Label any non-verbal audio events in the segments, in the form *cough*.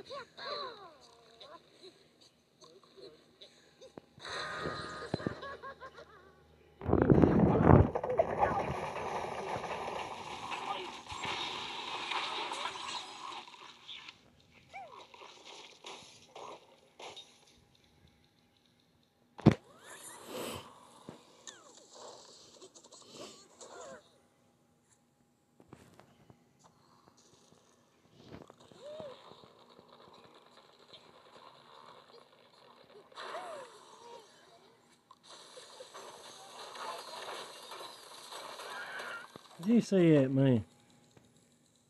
그게 약. You see that, man?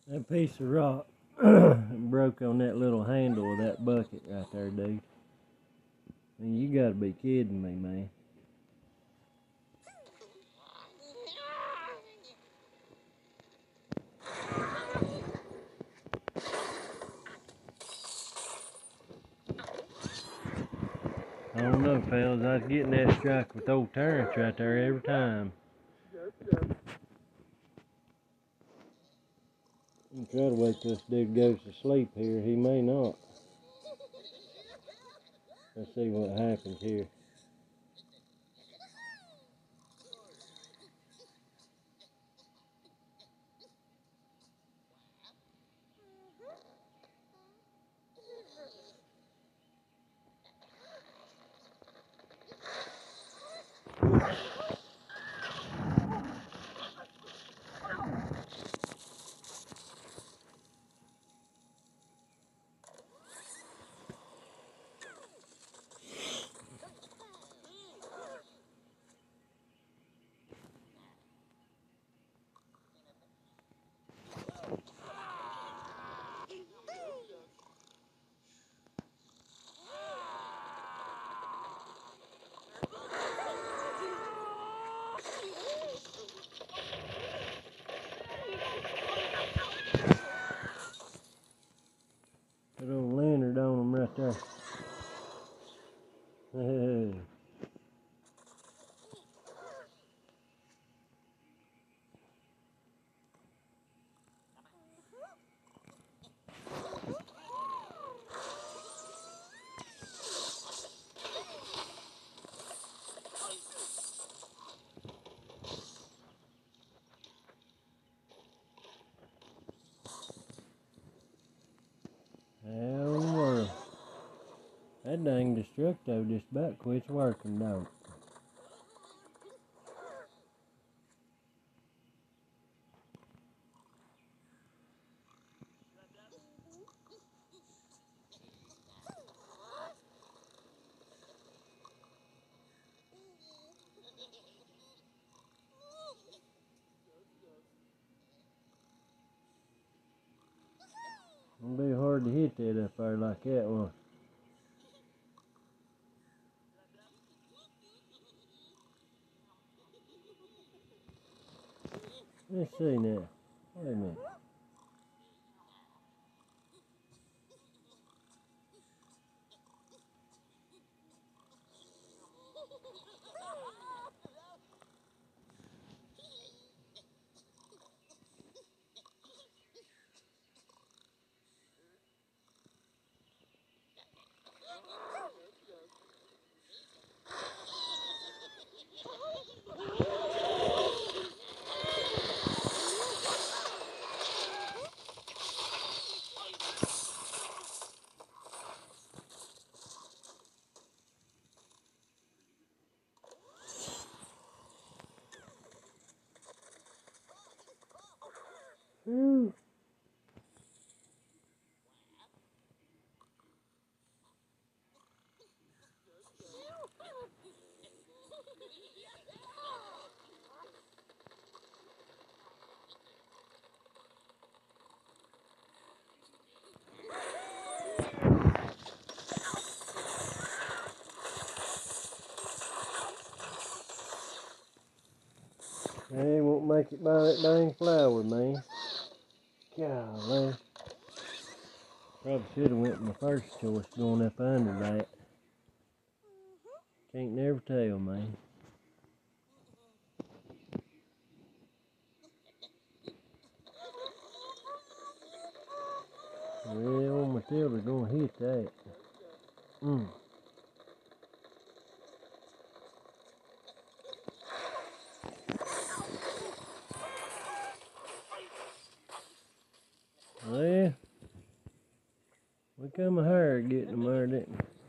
That piece of rock *clears throat* broke on that little handle of that bucket right there, dude. You gotta be kidding me, man. I don't know, fellas. I was getting that strike with old Terence right there every time. I'm trying to wait till this dude goes to sleep here. He may not. Let's see what happens here. On That dang destructo just about quits working, don't it? It'll be hard to hit that up there like that one. Let's see now. Wait a minute. Whew. They make it by that dang flower, man. Golly. Probably should have went with my first choice going up under that. Can't never tell, man. Well, Matilda gonna hit that. Mm. Come a getting them there, didn't we?